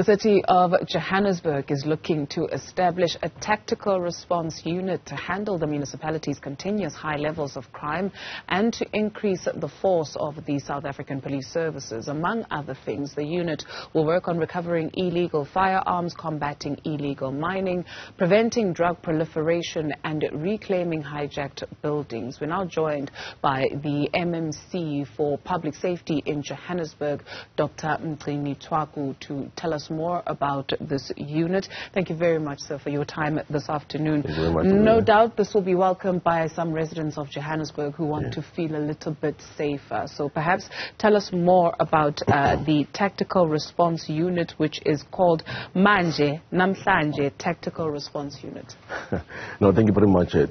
The city of Johannesburg is looking to establish a tactical response unit to handle the municipality's continuous high levels of crime and to increase the force of the South African police services. Among other things, the unit will work on recovering illegal firearms, combating illegal mining, preventing drug proliferation, and reclaiming hijacked buildings. We're now joined by the MMC for Public Safety in Johannesburg, Dr. Mgcini Tshwaku, to tell us more about this unit. Thank you very much, sir, for your time this afternoon. Much, no doubt this will be welcomed by some residents of Johannesburg who want yeah. to feel a little bit safer. So perhaps tell us more about uh, the tactical response unit, which is called Manje Namhlanje Tactical Response Unit. no, thank you very much, uh,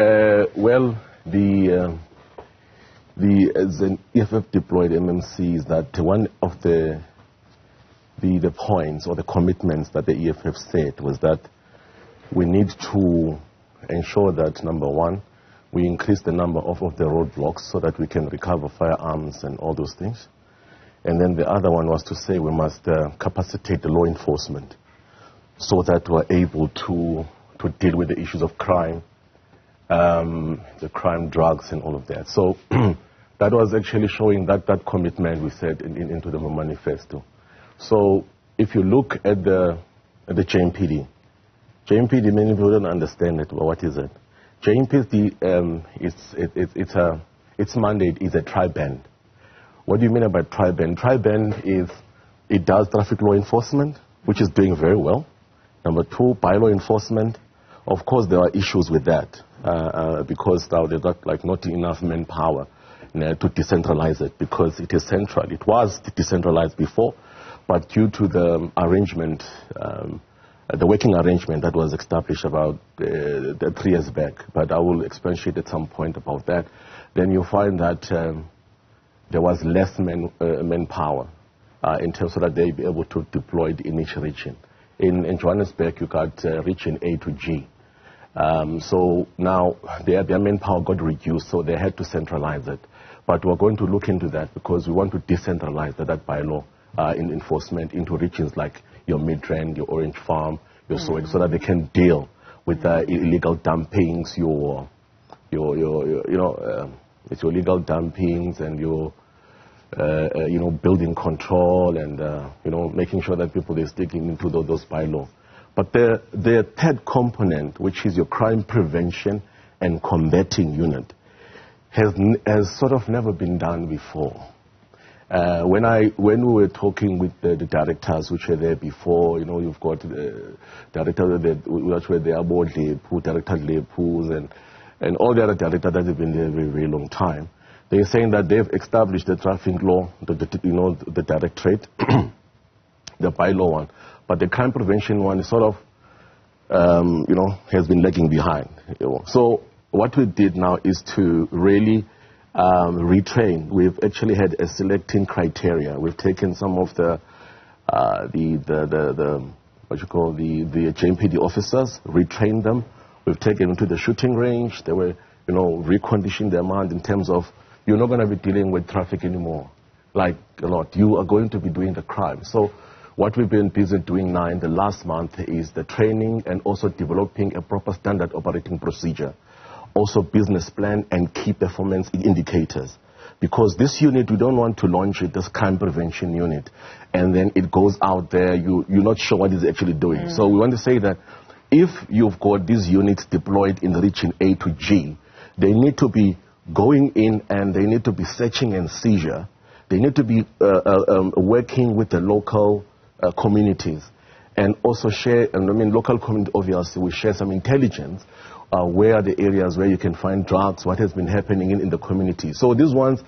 uh well, the uh, the as an EFF deployed MMC is that one of the the, the points or the commitments that the EFF said was that we need to ensure that, number one, we increase the number of, of the roadblocks so that we can recover firearms and all those things. And then the other one was to say we must uh, capacitate the law enforcement so that we're able to, to deal with the issues of crime, um, the crime, drugs, and all of that. So that was actually showing that, that commitment we said in, in, into the manifesto. So if you look at the, at the JMPD, JMPD, many people don't understand it. Well, what is it? JMPD, um, it's, it, it, it's a, its mandate is a tri-band. What do you mean by tri-band? Tri-band is it does traffic law enforcement, which is doing very well. Number two, bylaw enforcement. Of course, there are issues with that uh, uh, because now they've got like not enough manpower you know, to decentralize it because it is central. It was decentralized before, but due to the arrangement, um, the working arrangement that was established about uh, three years back, but I will expatiate at some point about that, then you find that um, there was less man, uh, manpower uh, in terms so that they be able to deploy in each region. In, in Johannesburg, you got uh, region A to G. Um, so now their, their manpower got reduced, so they had to centralize it. But we're going to look into that because we want to decentralize that, that bylaw uh, in enforcement into regions like your Midrand, your Orange Farm, your mm. Soweto, so that they can deal with uh, illegal dumpings, your, your, your, your you know, uh, it's your illegal dumpings and your, uh, uh, you know, building control and, uh, you know, making sure that people are sticking into those, those bylaws. But the, the third component, which is your crime prevention and combating unit, has, has sort of never been done before. Uh, when I when we were talking with the, the, directors which were there before, you know, you've got the directors that which were there, board Lepu, director Lepus, and and all the other directors that have been there a very very long time. They're saying that they've established the traffic law, the, the you know the directorate, the bylaw one, but the crime prevention one is sort of um, you know has been lagging behind. So what we did now is to really um, retrain. We've actually had a selecting criteria. We've taken some of the, uh, the, the, the, the, what you call the, the JMPD officers, retrained them. We've taken them to the shooting range. They were, you know, reconditioning their mind in terms of you're not going to be dealing with traffic anymore, like a lot. You are going to be doing the crime. So what we've been busy doing now in the last month is the training and also developing a proper standard operating procedure also business plan and key performance indicators. Because this unit, we don't want to launch it, this crime prevention unit, and then it goes out there, you, you're not sure what it's actually doing. Mm. So we want to say that if you've got these units deployed in the region A to G, they need to be going in and they need to be searching and seizure. They need to be uh, uh, um, working with the local uh, communities and also share, and I mean, local community obviously will share some intelligence uh, where are the areas where you can find drugs, what has been happening in, in the community. So these ones,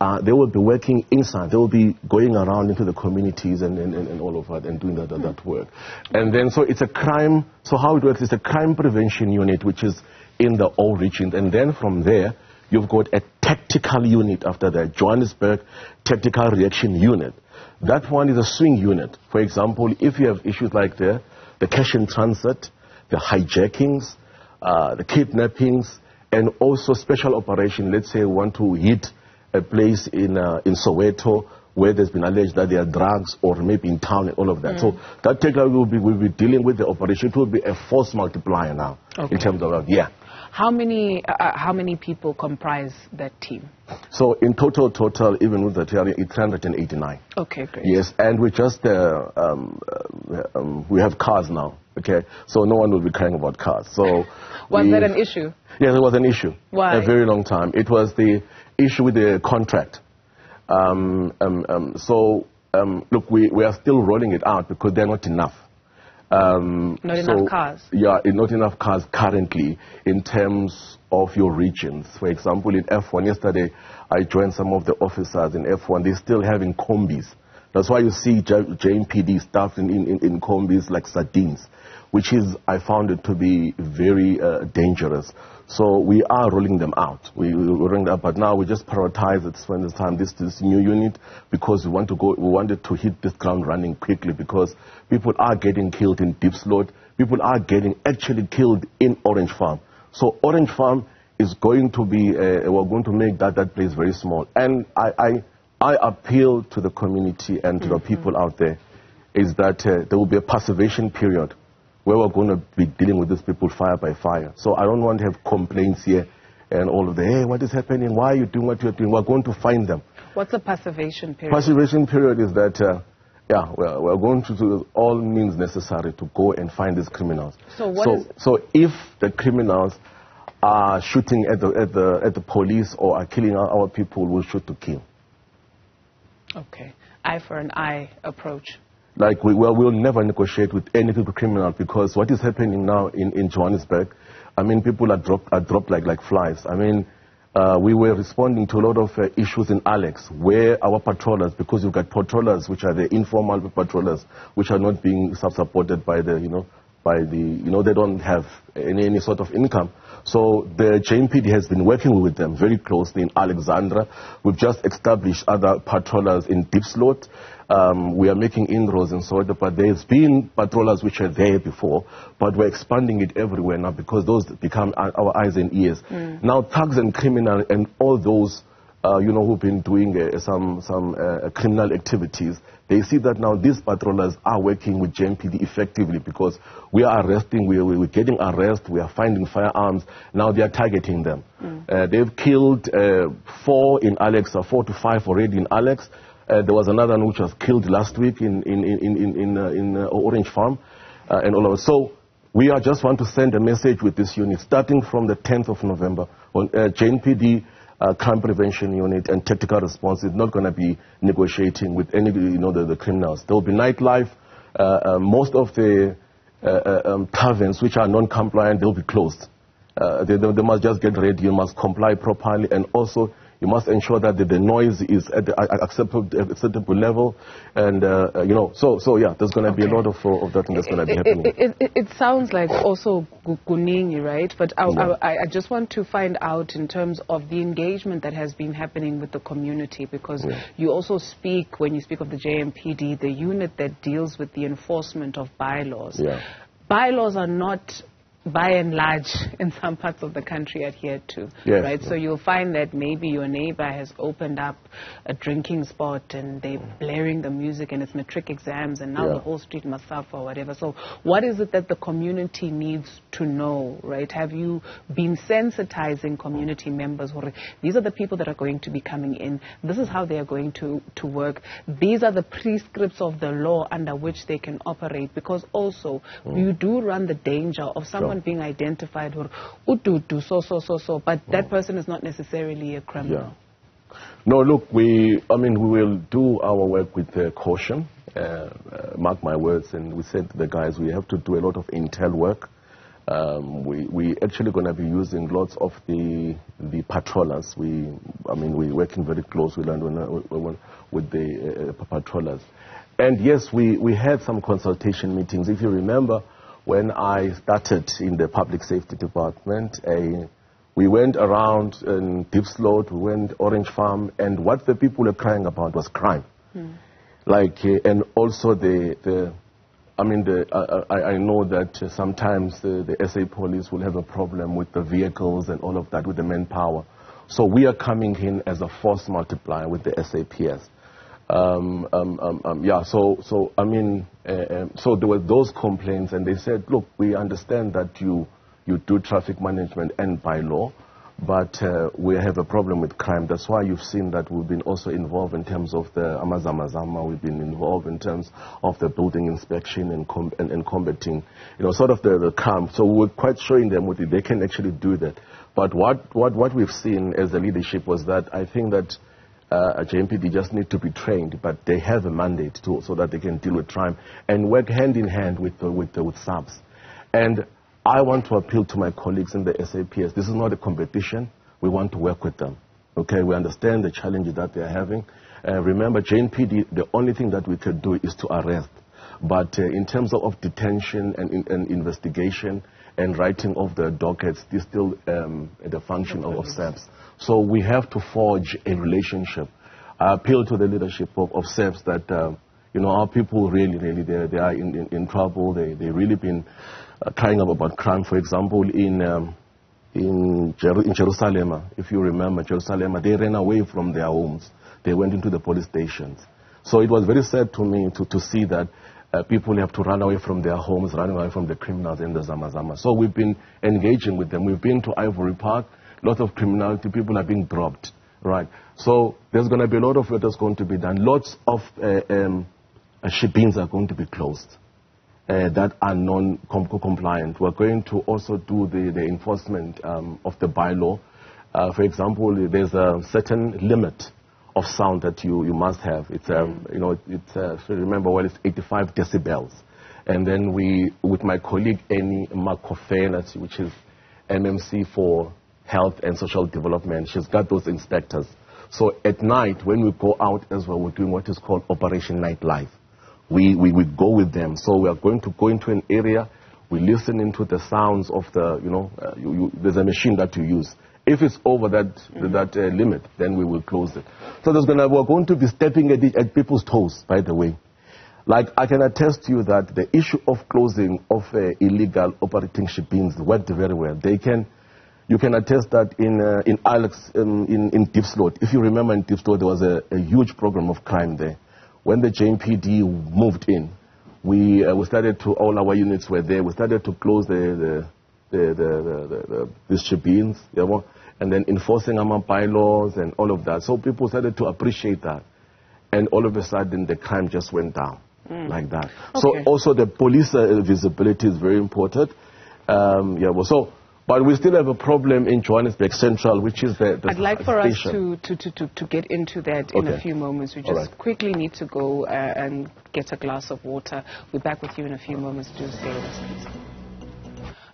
uh, they will be working inside. They will be going around into the communities and, and, and, all of that and doing that, that, that work. And then, so it's a crime, so how it works is a crime prevention unit, which is in the all regions. And then from there, you've got a tactical unit after that, Johannesburg Tactical Reaction Unit. That one is a swing unit. For example, if you have issues like the, the cash in transit, the hijackings, uh, the kidnappings, and also special operation. Let's say we want to hit a place in, uh, in Soweto where there's been alleged that there are drugs or maybe in town and all of that. Mm. So that takeover will be, will be dealing with the operation. It will be a force multiplier now okay. in terms of, yeah. How many, uh, uh, how many people comprise that team? So in total, total, even with the area, it's 389. Okay, great. Yes, and we just, uh, um, uh, um, we have cars now, okay? So no one will be crying about cars. So Was that an issue? Yes, it was an issue. Why? A very long time. It was the issue with the contract. Um, um, um, so, um, look, we, we are still rolling it out because they're not enough. Um, not so, enough cars. Yeah, not enough cars currently in terms of your regions. For example, in F1 yesterday, I joined some of the officers in F1. They're still having combis. That's why you see JMPD staff in, in, in combis like sardines, which is, I found it to be very uh, dangerous. So we are rolling them out. We, we're rolling them out, but now we just prioritize at this time this, this new unit because we want to go. We wanted to hit this ground running quickly because people are getting killed in Diepsloot. People are getting actually killed in Orange Farm. So Orange Farm is going to be. Uh, we're going to make that that place very small. And I I, I appeal to the community and to mm -hmm. the people out there is that uh, there will be a passivation period where we're going to be dealing with these people fire by fire. So I don't want to have complaints here and all of the, hey, what is happening? Why are you doing what you're doing? We're going to find them. What's a passivation period? Passivation period is that, uh, yeah, we're, we're, going to do all means necessary to go and find these criminals. So what so, so if the criminals are shooting at the, at the, at the police or are killing our, our people, we'll shoot to kill. Okay. Eye for an eye approach like we, well, we'll never negotiate with any criminal because what is happening now in, in Johannesburg, I mean, people are dropped, are dropped like, like flies. I mean, uh, we were responding to a lot of uh, issues in Alex where our patrollers, because you've got patrollers which are the informal patrollers, which are not being supported by the, you know, by the, you know, they don't have any, any sort of income. So the JMPD has been working with them very closely in Alexandra. We've just established other patrollers in Diepsloot. Um, we are making inroads in Soweto, but there's been patrollers which are there before, but we're expanding it everywhere now because those become our eyes and ears. Mm. Now, thugs and criminals and all those, uh, you know, who've been doing uh, some, some uh, criminal activities, they see that now these patrollers are working with JMPD effectively because we are arresting, we are, we're getting arrested, we are finding firearms. Now they are targeting them. Mm. Uh, they've killed uh, four in Alex, or four to five already in Alex. Uh, there was another one which was killed last week in, in, in, in, in, uh, in uh, Orange Farm uh, and all of it. So we are just want to send a message with this unit starting from the 10th of November on uh, JMPD uh, crime prevention unit and tactical response is not going to be negotiating with any, you know, the, the criminals. There will be nightlife. Uh, most of the um, taverns which are non-compliant, they'll be closed. They, they, they must just get ready. You must comply properly and also you must ensure that the, the noise is at the acceptable, acceptable level. And, uh, uh you know, so, so yeah, there's going to okay. be a lot of, uh, of that thing that's going to be happening. It, it, it, sounds like also Guningi, right? But I, yeah. I, I, just want to find out in terms of the engagement that has been happening with the community because yeah. you also speak, when you speak of the JMPD, the unit that deals with the enforcement of bylaws. Yeah. Bylaws are not by and large, in some parts of the country adhere to. Yes, right? So you'll find that maybe your neighbor has opened up a drinking spot and they're blaring the music and it's matric exams and now yeah. the whole street must suffer or whatever. So what is it that the community needs to know, right? Have you been sensitizing community members? These are the people that are going to be coming in. This is how they are going to, to work. These are the prescripts of the law under which they can operate because also mm. you do run the danger of someone someone being identified or ututu, so, so, so, so, but that person is not necessarily a criminal. Yeah. No, look, we, I mean, we will do our work with uh, caution. Uh, uh, mark my words, and we said to the guys we have to do a lot of intel work. Um, we we actually going to be using lots of the the patrollers. We I mean we're working very closely with, with the uh, patrollers. And yes, we, we had some consultation meetings. If you remember, when I started in the public safety department, we went around in Diepsloot, we went Orange Farm, and what the people were crying about was crime. Mm. Like, uh, and also the, the I mean, the, uh, I, I, know that uh, sometimes the, the SA police will have a problem with the vehicles and all of that, with the manpower. So we are coming in as a force multiplier with the SAPS. Um, um, um, um, yeah, so, so I mean, uh, so there were those complaints, and they said, look, we understand that you, you do traffic management and by law, but uh, we have a problem with crime. That's why you've seen that we've been also involved in terms of the Amazamazama, we've been involved in terms of the building inspection and, com- and, and combating, you know, sort of the, the crime. So we're quite showing them what they can actually do that. But what, what, what we've seen as the leadership was that I think that uh, JMPD just need to be trained, but they have a mandate to, so that they can deal with crime and work hand in hand with, uh, with, uh, with SAPS. And I want to appeal to my colleagues in the SAPS. This is not a competition. We want to work with them. Okay, we understand the challenges that they are having. Uh, remember, JMPD, the only thing that we can do is to arrest. But uh, in terms of, detention and, and, investigation and writing of the dockets, this still um, the function of, of SAPS. So we have to forge a relationship. I appeal to the leadership of, of SAPS that, uh, you know, our people really, really, they, they are in, in, in trouble. They, they really been uh, crying up about crime. For example, in, um, in, Jer- in Jerusalem, if you remember, Jerusalem, they ran away from their homes. They went into the police stations. So it was very sad to me to, to see that uh, people have to run away from their homes, run away from the criminals in the Zamazama. So we've been engaging with them. We've been to Ivory Park. Lots of criminality. People are being dropped. Right. So there's going to be a lot of work that's going to be done. Lots of uh, um, uh, shebeens are going to be closed. Uh, that are non-compliant. We're going to also do the, the enforcement um, of the bylaw. Uh, for example, there's a certain limit of sound that you, you must have. It's, um, you know, it's, uh, so remember well, it's 85 decibels. And then we, with my colleague Annie Makofena, which is MMC for Health and Social Development, she's got those inspectors. So at night, when we go out as well, we're doing what is called Operation Nightlife we, we, we go with them. So we are going to go into an area, we listen into the sounds of the, you know, uh, you, you, there's a machine that you use. If it's over that, mm-hmm. that uh, limit, then we will close it. So there's gonna, we're going to be stepping at, the, at people's toes, by the way. Like I can attest to you that the issue of closing of uh, illegal operating shebeens worked very well. They can, you can attest that in uh, in Alex um, in in Diepsloot, if you remember in Diepsloot, there was a, a huge program of crime there when the JMPD moved in, we, uh, we started to, all our units were there. We started to close the, the, the, the, the, the, the shebeens, you know, and then enforcing our bylaws and all of that. So people started to appreciate that. And all of a sudden, the crime just went down mm. like that. Okay. So also the police uh, visibility is very important. Um, yeah, well, so but we still have a problem in Johannesburg Central, which is the, the I'd like for station. us to, to, to, to get into that in okay. a few moments. We just right. quickly need to go uh, and get a glass of water. We're back with you in a few moments. Do stay with us, please.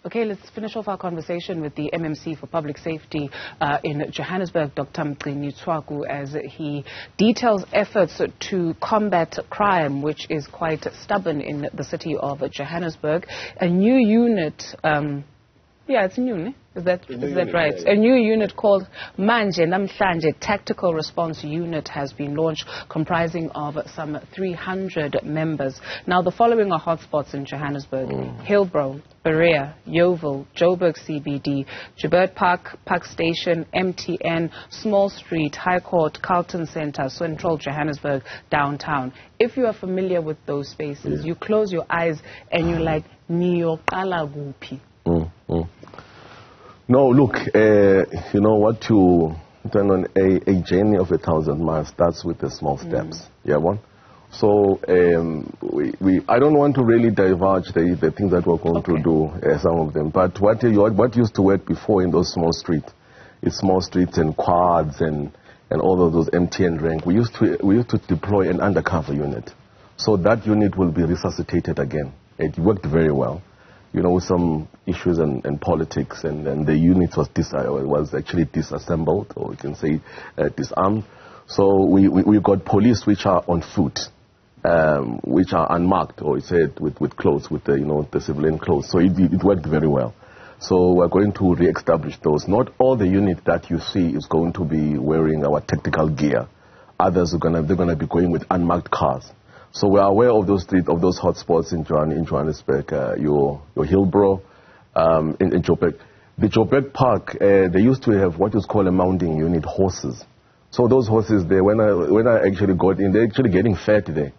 Okay, let's finish off our conversation with the MMC for Public Safety uh, in Johannesburg, Dr. Mgcini Tshwaku, as he details efforts to combat crime, which is quite stubborn in the city of Johannesburg. A new unit. Um, yeah, it's new, ne? Is that, is that right? Yeah, yeah. A new unit called Manje Namhlanje Tactical Response Unit has been launched, comprising of some 300 members. Now, the following are hotspots in Johannesburg: mm. Hillbrow, Berea, Yeoville, Joburg CBD, Joubert Park, Park Station, MTN, Small Street, High Court, Carlton Centre, Central Johannesburg, downtown. If you are familiar with those spaces, yeah. you close your eyes and you're like, Nio Kalagupi. Mm, mm. No, look, uh, you know what you turn on a, a, journey of a thousand miles starts with the small mm. steps. Mm. Yeah, one. So um, we, we, I don't want to really divulge the, the things that we're going okay. to do, uh, some of them. But what, you, what used to work before in those small streets, is small streets and quads and, and all of those MTN rank. We used to we used to deploy an undercover unit, so that unit will be resuscitated again. It worked very well you know, some issues and, and politics, and, and the unit was, dis- uh, was actually disassembled, or you can say uh, disarmed. So we, we, we got police which are on foot, um, which are unmarked, or you said with, with clothes, with the, you know, the civilian clothes. So it, it worked very well. So we're going to re-establish those. Not all the unit that you see is going to be wearing our tactical gear. Others are gonna, they're going to be going with unmarked cars. So we are aware of those street, of those hotspots in, Johann, in Johannesburg, uh, your, your Hillbrow, um, in, in Joburg. The Joburg Park, uh, they used to have what is called a mounting unit, horses, So those horses there, when I, when I actually got in, they're actually getting fed there.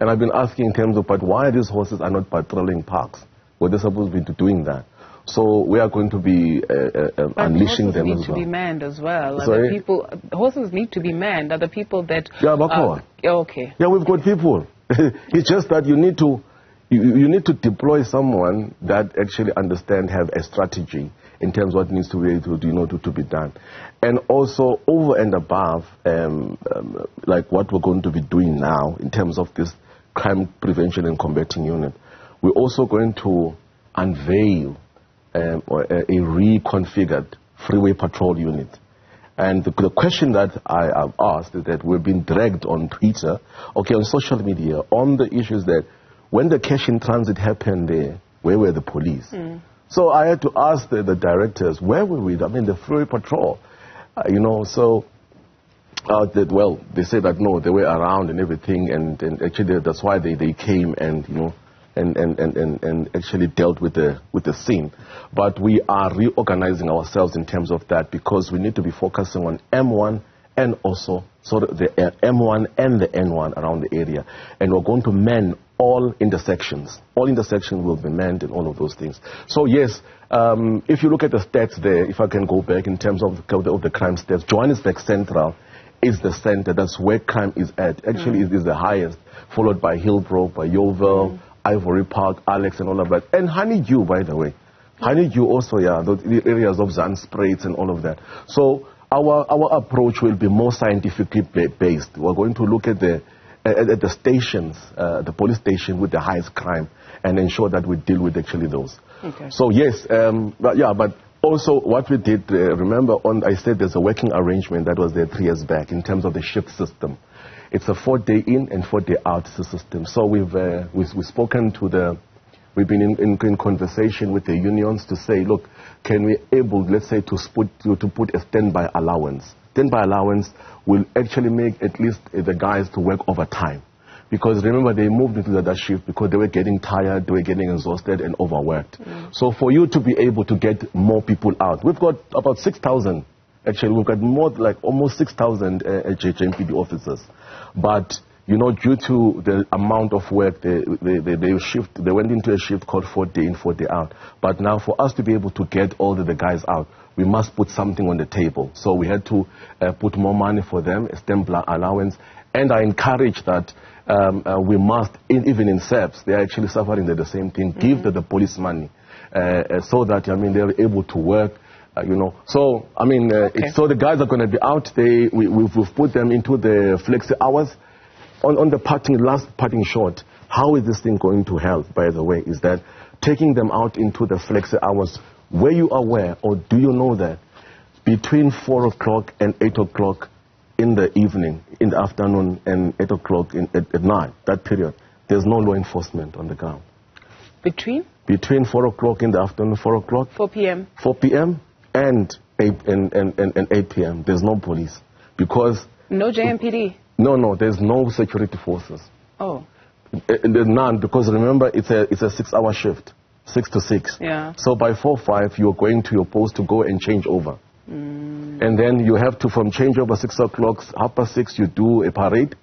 And I've been asking in terms of, but why these horses are not patrolling parks? Were they supposed to be doing that? So we are going to be uh, uh, uh unleashing them as well. Horses need to be manned as well. Sorry? people, horses need to be manned. Are the people that... Yeah, Bakoa. Uh, okay. Yeah, we've got people. it's just that you need to you, you, need to deploy someone that actually understand, have a strategy in terms of what needs to be, to, you know, to, to be done. And also over and above, um, um, like what we're going to be doing now in terms of this crime prevention and combating unit, we're also going to unveil um, a, a, reconfigured freeway patrol unit. And the, the, question that I have asked is that we've been dragged on Twitter, okay, on social media, on the issues that when the cash in transit happened there, where were the police? Mm. So I had to ask the, the, directors, where were we? I mean, the freeway patrol, uh, you know, so uh, that, well, they said that no, they were around and everything, and, and actually that's why they, they came and, you know, and, and, and, and, and actually dealt with the, with the scene. But we are reorganizing ourselves in terms of that because we need to be focusing on M1 and also sort of the uh, M1 and the N1 around the area. And we're going to man all intersections. All intersections will be manned and all of those things. So yes, um, if you look at the stats there, if I can go back in terms of the, of the crime stats, Johannesburg Central is the center. That's where crime is at. Actually, mm. it is the highest, followed by Hillbrow, by Yeoville, mm. Ivory Park, Alex, and all of that. And Honeydew, by the way. Honeydew also, yeah, the areas of Zandspruit and all of that. So our, our approach will be more scientifically based. We're going to look at the, at, at the stations, uh, the police station with the highest crime and ensure that we deal with actually those. Okay. So yes, um, but yeah, but also what we did, uh, remember on, I said there's a working arrangement that was there three years back in terms of the shift system. It's a four day in and four day out system. So we've, uh, we've, we've spoken to the, we've been in, in, in, conversation with the unions to say, look, can we able, let's say, to put, to, to put a standby allowance? Standby allowance will actually make at least the guys to work overtime. Because remember, they moved into the other shift because they were getting tired, they were getting exhausted and overworked. Mm. So for you to be able to get more people out, we've got about 6,000 Actually, we've got more like almost 6,000 uh, HHMPD officers. But, you know, due to the amount of work, they, they, they, they, shift, they went into a shift called four day in, four day out. But now for us to be able to get all the, the guys out, we must put something on the table. So we had to uh, put more money for them, a stem allowance. And I encourage that um, uh, we must, in, even in SAPS, they're actually suffering the, the same thing, mm-hmm. give the, the police money uh, uh, so that, I mean, they're able to work uh, you know. So, I mean, uh, okay. so the guys are going to be out. They, we, we've, we've, put them into the flexi hours. On, on the parting, last parting shot, how is this thing going to help, by the way, is that taking them out into the flexi hours, were you aware or do you know that between 4 o'clock and 8 o'clock in the evening, in the afternoon, and 8 o'clock in, at, at night, that period, there's no law enforcement on the ground. Between? Between 4 o'clock in the afternoon, 4 o'clock. 4 p.m. 4 p.m and 8, and, and, and, and 8 p.m. There's no police because... No JMPD? No, no, there's no security forces. Oh. There's none because remember it's a, it's a six-hour shift, 6 to 6. Yeah. So by 4, 5, you're going to your post to go and change over. Mm. And then you have to, from change over 6 o'clock, half past 6, you do a parade.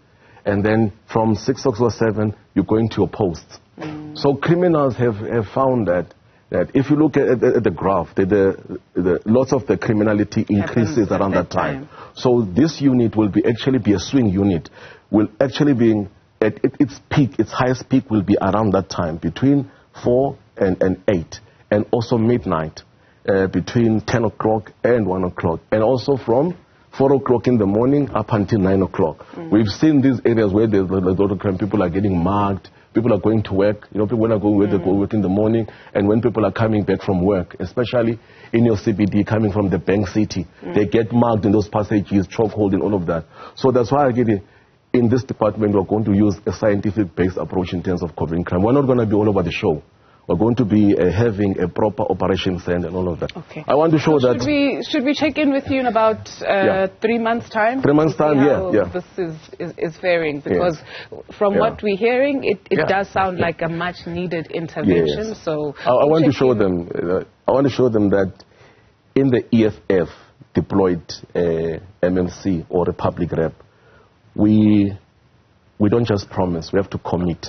And then from 6 o'clock 7, you're going to your post. Mm. So criminals have, have found that that if you look at, at the graph, the, the, the, lots of the criminality increases around that time. time. So this unit will be actually be a swing unit, will actually be at its peak, its highest peak will be around that time, between 4 and, and 8, and also midnight, uh, between 10 o'clock and 1 o'clock, and also from 4 o'clock in the morning up until 9 o'clock. Mm -hmm. We've seen these areas where there's a lot of crime, people are getting mugged, people are going to work. You know, people when are going, mm. they go mm. work in the morning, and when people are coming back from work, especially in your CBD, coming from the bank city, mm. they get marked in those passages, chokehold, and all of that. So that's why I get it. In this department, we're going to use a scientific-based approach in terms of covering crime. We're not going to be all over the show. We're going to be uh, having a proper operation center and all of that. Okay. I want to show should that. We, should we check in with you in about uh, yeah. three months' time? Three months' time, yeah, yeah. This is, is, is faring because yeah. from yeah. what we're hearing, it, it does sound like a much needed intervention. Yes. So I, I want to show them. Uh, I want to show them that in the EFF, deployed uh, MMC or a public rep, we, we don't just promise, we have to commit.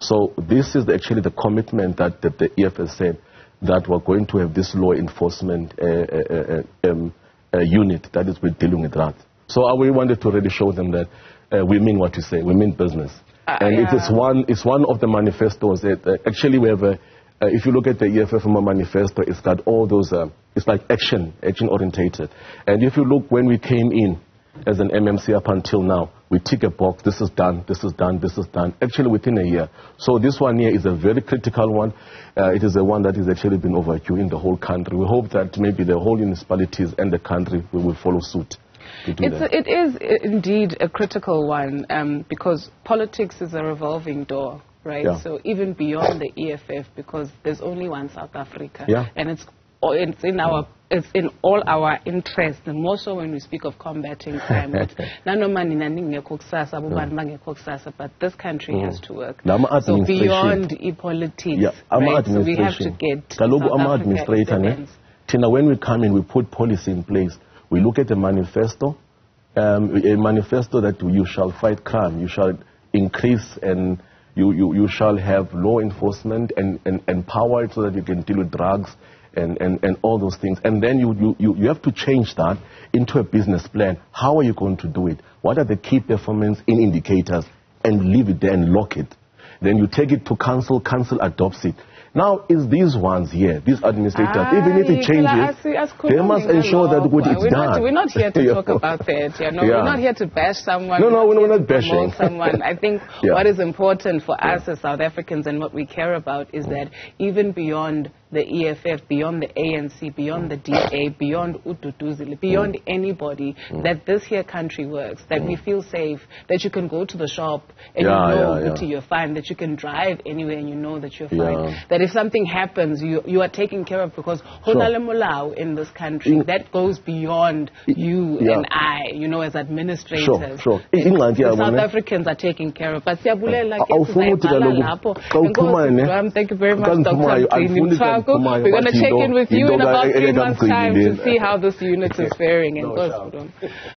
So this is actually the commitment that, that the EFF said that we're going to have this law enforcement uh, uh, uh, um, unit that is dealing with that. So we wanted to really show them that we mean what we say, we mean business. and yeah. it is one, it's one of the manifestos that actually we have a, uh, if you look at the EFF manifesto, it's got all those, uh, it's like action, action orientated. And if you look when we came in as an MMC up until now, we tick a box, this is done, this is done, this is done, actually within a year. So this one here is a very critical one. Uh, it is the one that has actually been overdue in the whole country. We hope that maybe the whole municipalities and the country will follow suit. It's a, it is indeed a critical one um, because politics is a revolving door right? Yeah. So even beyond the EFF, because there's only one South Africa, yeah. and it's it's in our it's in all our interest, and more so when we speak of combating crime. but this country mm. has to work. So beyond e-politics, yeah, right? so we have to get South administrator, Tina, when we come in, we put policy in place. We look at the manifesto, um, a manifesto that you shall fight crime, you shall increase and you, you, you shall have law enforcement and, and empowered so that you can deal with drugs and, and, and all those things. And then you, you, you have to change that into a business plan. How are you going to do it? What are the key performance in indicators? And leave it there and lock it. Then you take it to council, council adopts it. Now, is these ones here, these administrators, ah, even if it changes, they must ensure that what it's we're done. Not, we're not here to talk about that. You know? yeah. We're not here to bash someone. No, no, we're, we're not bashing. someone. I think yeah. what is important for us as South Africans and what we care about is that even beyond the EFF, beyond the ANC, beyond the DA, beyond Ututuzile, beyond mm. anybody, mm. that this here country works, that mm. we feel safe, that you can go to the shop and yeah, you know yeah, yeah. you're fine, that you can drive anywhere and you know that you're fine, that if something happens, you, you are taken care of because sure. in this country, mm. that goes beyond you and I, you know, as administrators. Sure, sure. The South Africans are taken care of. But siyabulela Thank you very much, Dr. We're going to check in with you in about three months' time to see how this unit is faring. And